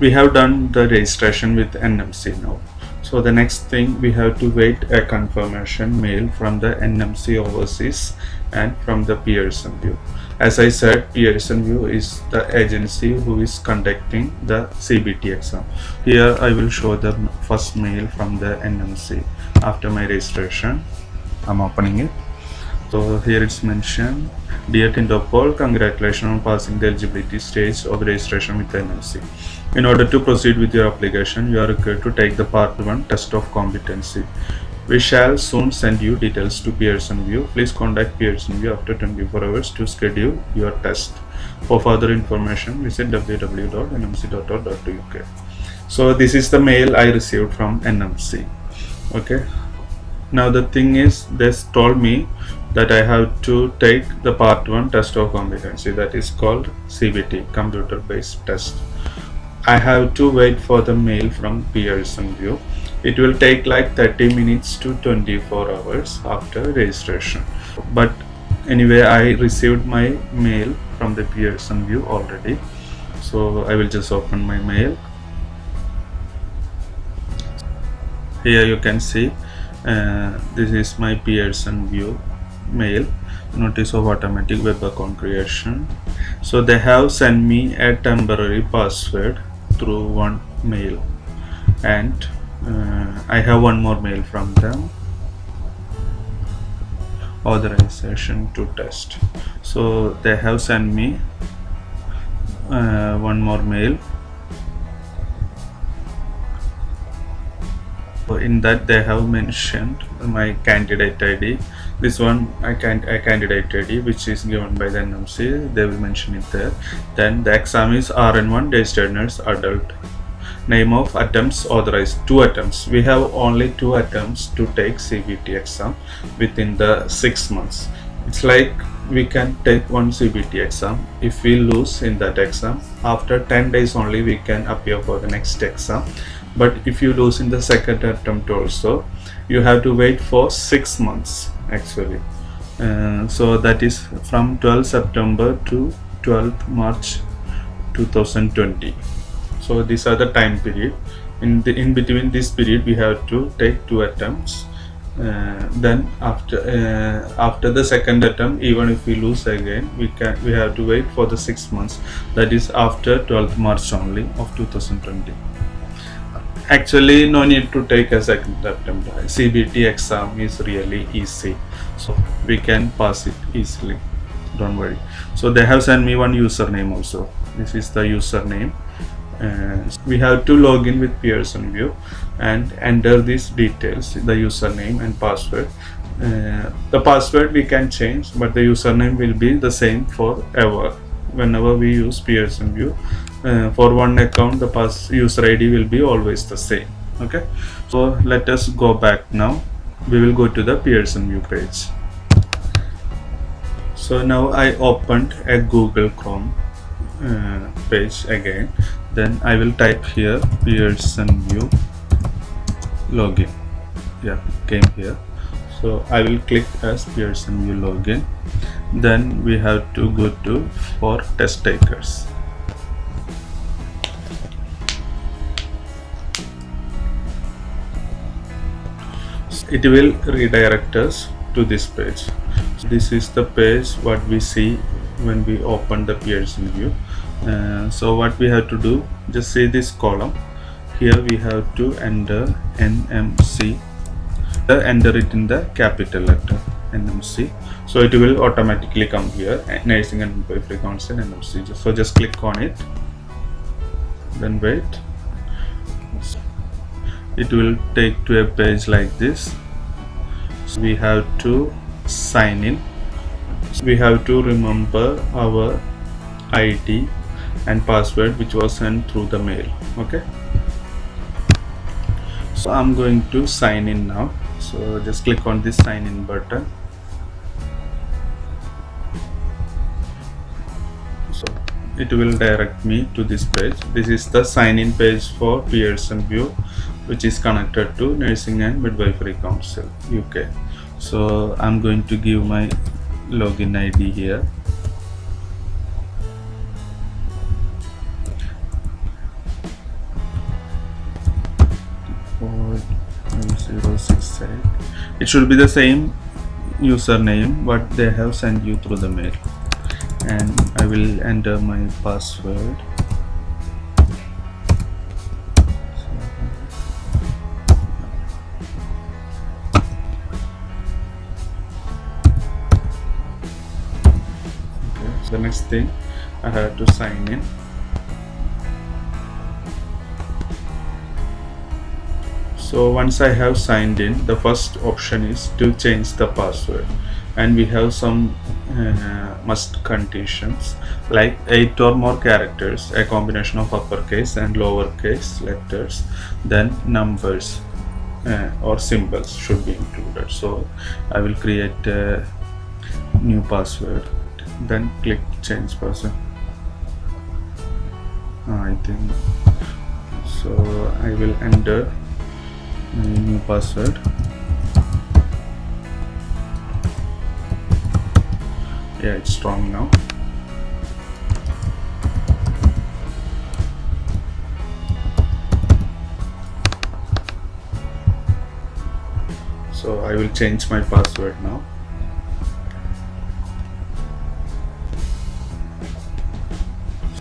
we have done the registration with NMC now. So the next thing we have to wait a confirmation mail from the NMC overseas and from the Pearson VUE as I said Pearson VUE is the agency who is conducting the CBT exam. Here I will show the first mail from the NMC after my registration. I'm opening it. So here it's mentioned dear Tindopol congratulations on passing the eligibility stage of registration with NMC in order to proceed with your application you are required to take the part 1 test of competency we shall soon send you details to Pearson VUE. Please contact Pearson VUE after 24 hours to schedule your test. For further information, visit www.nmc.org.uk. So this is the mail I received from NMC. Okay. Now the thing is, they told me that I have to take the part 1 test of competency that is called CBT, computer based test. I have to wait for the mail from Pearson VUE it will take like 30 minutes to 24 hours after registration. But anyway I received my mail from the Pearson VUE already. So I will just open my mail. Here you can see uh, this is my Pearson VUE mail. Notice of automatic web account creation. So they have sent me a temporary password through one mail. And uh, I have one more mail from them. Authorization to test. So they have sent me uh, one more mail. In that they have mentioned my candidate id this one i can't a candidate id which is given by the nmc they will mention it there. Then the exam is rn1 registered nurse adult. Name of attempts authorized two attempts. We have only two attempts to take cbt exam within the six months. It's like we can take one cbt exam. If we lose in that exam after 10 days only we can appear for the next exam. But if you lose in the second attempt also you have to wait for six months actually. Uh, so that is from 12 september to 12 march 2020 so these are the time period. In the in between this period we have to take two attempts. Uh, then after uh, after the second attempt even if we lose again we can we have to wait for the six months. That is after 12th march only of 2020 actually no need to take a second attempt. Cbt exam is really easy so we can pass it easily. Don't worry. So they have sent me one username also. This is the username. We have to log in with Pearson VUE and enter these details the username and password. Uh, the password we can change but the username will be the same forever whenever we use Pearson VUE uh, for one account the pass user ID will be always the same. Okay? So let us go back now. We will go to the Pearson VUE page. So now I opened a Google Chrome uh, page again. Then I will type here Pearson VUE login. Yeah came here. So I will click as Pearson VUE login. Then we have to go to for test takers it will redirect us to this page. So this is the page what we see when we open the Pearson VUE. Uh, so what we have to do just see this column. Here we have to enter NMC enter it in the capital letter NMC so it will automatically come here nursing and council NMC so just click on it then wait it will take to a page like this. So we have to sign in. So we have to remember our ID and password which was sent through the mail okay? So I'm going to sign in now. So just click on this sign in button it will direct me to this page. This is the sign in page for Pearson VUE which is connected to nursing and midwifery council UK so I'm going to give my login ID here. It should be the same username what they have sent you through the mail and I will enter my password. The next thing I have to sign in. So once I have signed in the first option is to change the password and we have some uh, must conditions like 8 or more characters a combination of uppercase and lowercase letters then numbers uh, or symbols should be included. So I will create a new password then click change password. I think so. I will enter new password yeah it's strong now. So I will change my password now.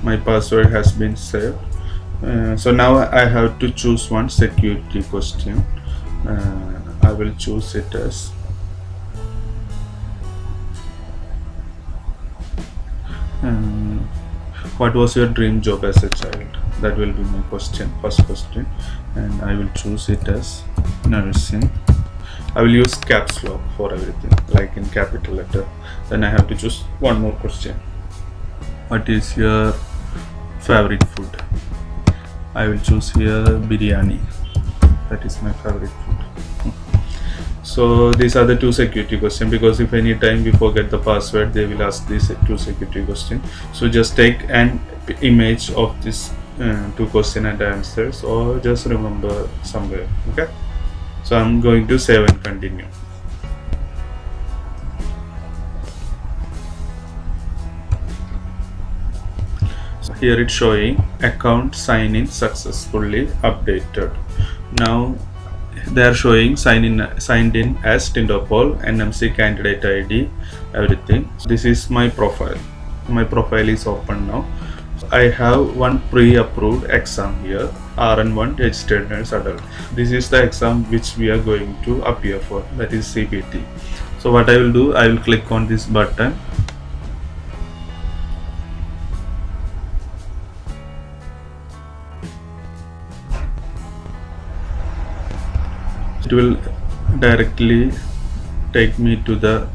My password has been saved. Uh, so now I have to choose one security question. Uh, I will choose it as what was your dream job as a child? That will be my question first question. And I will choose it as nursing. I will use caps lock for everything like in capital letter. Then I have to choose one more question. What is your favorite food? I will choose here biryani. That is my favorite food so these are the two security questions because if any time we forget the password they will ask these two security questions so just take an image of this uh, two question and answers or just remember somewhere okay? So i'm going to save and continue. So here it's showing account sign in successfully updated. Now they are showing sign in signed in as Tindopol NMC candidate ID everything. This is my profile. My profile is open now. I have one pre-approved exam here RN1 registered nurse adult. This is the exam which we are going to appear for that is CBT so what I will do I will click on this button it will directly take me to the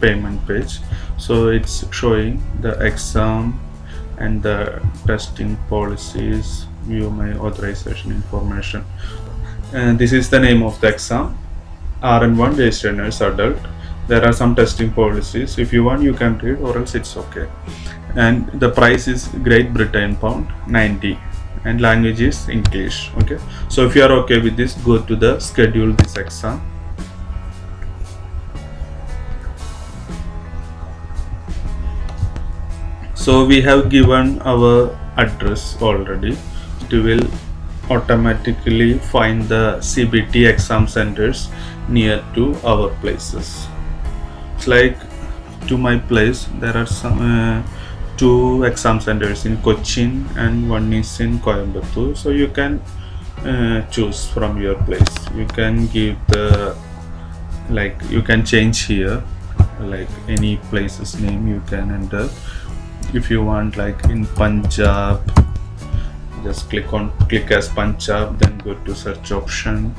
payment page. So it's showing the exam and the testing policies view my authorization information. And this is the name of the exam. Rn1 registered nurse adult. There are some testing policies. If you want you can read or else it's okay. And the price is great britain pound 90 and language is english okay? So if you are okay with this go to the schedule this exam. So we have given our address already. It will automatically find the cbt exam centers near to our places. It's like to my place there are some uh, two exam centers in Cochin and one is in Coimbatore. So you can uh, choose from your place. You can give the like you can change here. Like any place's name you can enter. If you want like in Punjab just click on click as Punjab then go to search option.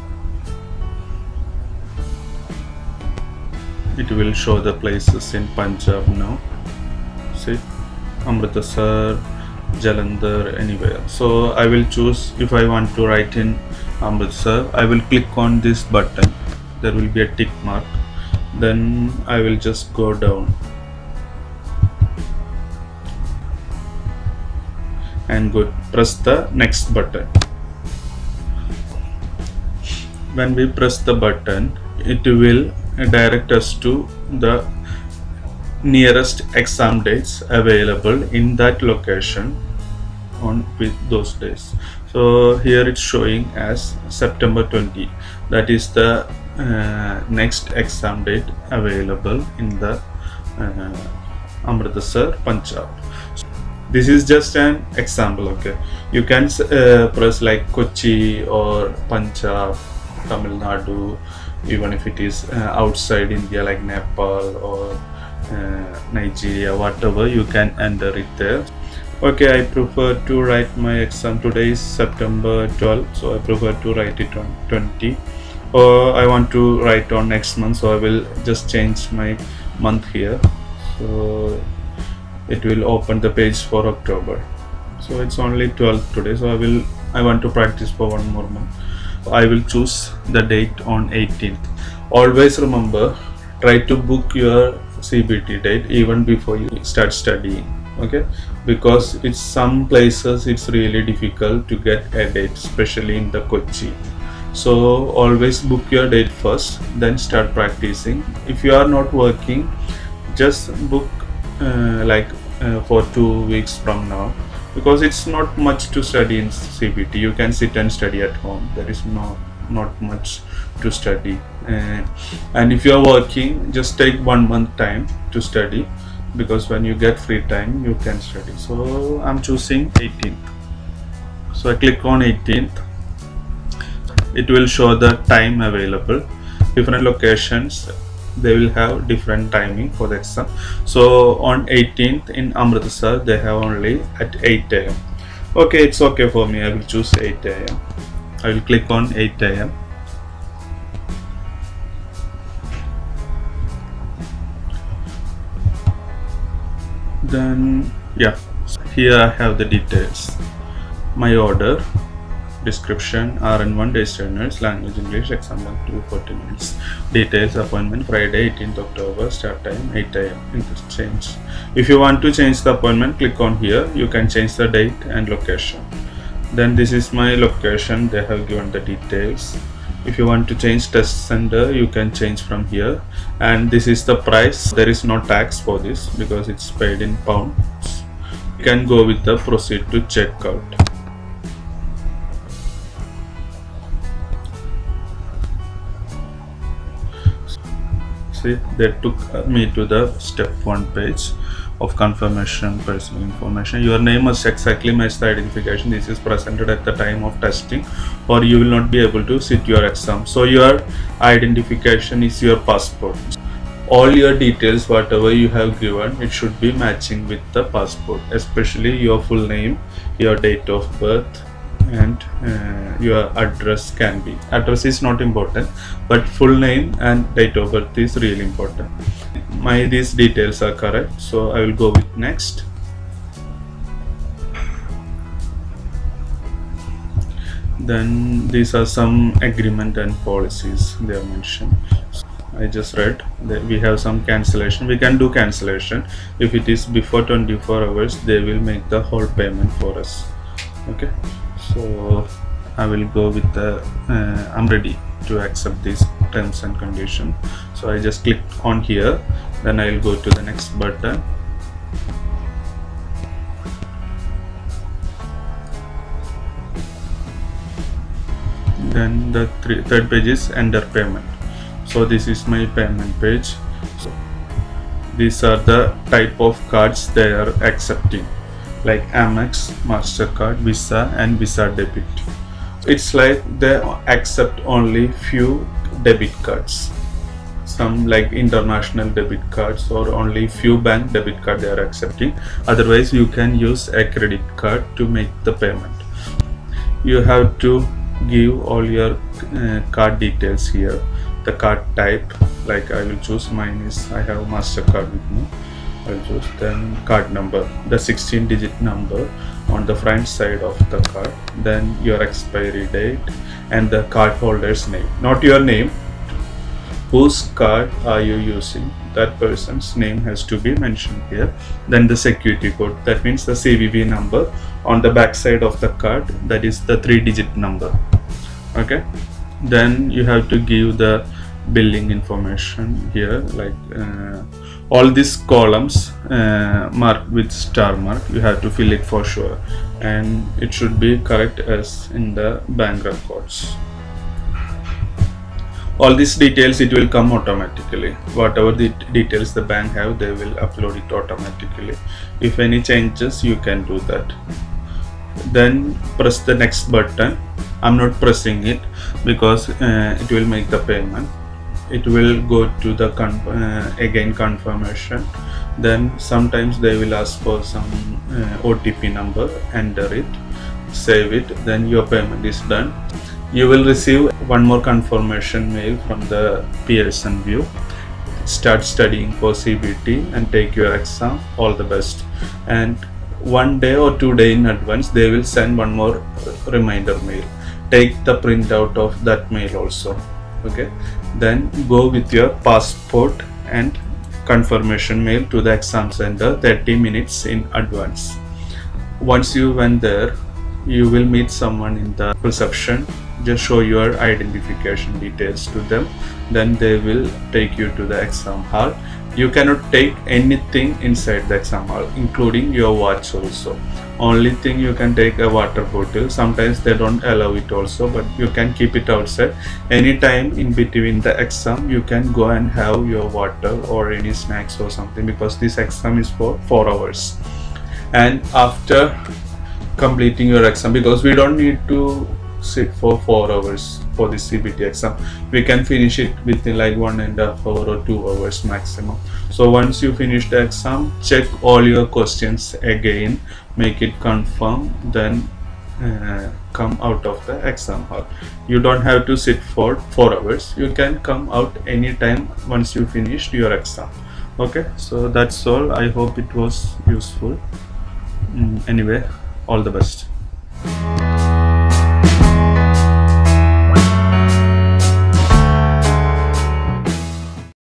It will show the places in Punjab now. See Amritsar, Jalandhar, anywhere. So I will choose if I want to write in Amritsar, I will click on this button. There will be a tick mark. Then I will just go down and go press the next button. When we press the button, it will direct us to the nearest exam dates available in that location on with those days so here it's showing as september 20 that is the uh, next exam date available in the uh, Amritsar, Punjab. This is just an example. Okay, you can uh, press like Kochi or Punjab, Tamil Nadu, even if it is uh, outside India like Nepal or Uh, Nigeria, whatever you can enter it there. Okay, I prefer to write my exam. Today is September 12 so I prefer to write it on 20 or I want to write on next month so I will just change my month here. So it will open the page for October. So it's only 12 today so I will I want to practice for one more month. I will choose the date on 18th always remember try to book your CBT date even before you start studying okay? Because it's some places it's really difficult to get a date especially in the Kochi. So always book your date first then start practicing. If you are not working just book uh, like uh, for two weeks from now. Because it's not much to study in CBT you can sit and study at home. There is no not much to study. Uh, and if you are working just take one month time to study because when you get free time you can study. So I'm choosing 18th so I click on 18th it will show the time available. Different locations they will have different timing for the exam. So on 18th in Amritsar they have only at 8 am okay it's okay for me. I will choose 8 am I will click on 8 am then yeah. Here I have the details. My order description RN1 designers language English exam length 240 minutes. Details appointment Friday 18th October start time 8 am change. If you want to change the appointment click on here. You can change the date and location. Then this is my location. They have given the details if you want to change test center you can change from here. And this is the price. There is no tax for this because it's paid in pounds. You can go with the proceed to checkout. See they took me to the step one page of confirmation personal information. Your name must exactly match the identification. This is presented at the time of testing or you will not be able to sit your exam. So your identification is your passport. All your details whatever you have given it should be matching with the passport especially your full name your date of birth and uh, your address can be. Address is not important but full name and date of birth is really important my these details are correct so i will go with next. Then these are some agreement and policies they are mentioned. I just read that we have some cancellation. We can do cancellation. If it is before 24 hours they will make the whole payment for us. Okay? So I will go with the uh, I'm ready to accept these terms and condition so I just click on here then I will go to the next button then the three, third page is enter payment so this is my payment page so these are the type of cards they are accepting like Amex, MasterCard, Visa and Visa debit. It's like they accept only few debit cards. Some like international debit cards or only few bank debit card they are accepting. Otherwise you can use a credit card to make the payment. You have to give all your uh, card details here. The card type like I will choose mine is I have MasterCard with me I'll choose then card number the 16 digit number on the front side of the card then your expiry date and the card holder's name not your name whose card are you using? That person's name has to be mentioned here. Then the security code that means the CVV number on the back side of the card that is the three digit number. Okay? Then you have to give the billing information here like uh, all these columns uh, marked with star mark you have to fill it for sure. And it should be correct as in the bank records all these details it will come automatically. Whatever the details the bank have they will upload it automatically. If any changes you can do that. Then press the next button. I'm not pressing it because uh, it will make the payment. It will go to the con- uh, again confirmation. Then sometimes they will ask for some uh, otp number enter it save it then your payment is done you will receive one more confirmation mail from the pearson VUE start studying for cbt and take your exam. All the best. And one day or two day in advance they will send one more reminder mail. Take the printout of that mail also okay? Then go with your passport and confirmation mail to the exam center 30 minutes in advance. Once you went there you will meet someone in the reception just show your identification details to them then they will take you to the exam hall. You cannot take anything inside the exam hall including your watch also. Only thing you can take a water bottle. Sometimes they don't allow it also but you can keep it outside. Anytime in between the exam you can go and have your water or any snacks or something because this exam is for four hours. And after completing your exam because we don't need to sit for four hours for the CBT exam. We can finish it within like one and a half hour or two hours maximum. So once you finish the exam, check all your questions again, make it confirm, then uh, come out of the exam hall. You don't have to sit for four hours. You can come out anytime once you finished your exam. Okay, so that's all. I hope it was useful. Mm, anyway, all the best.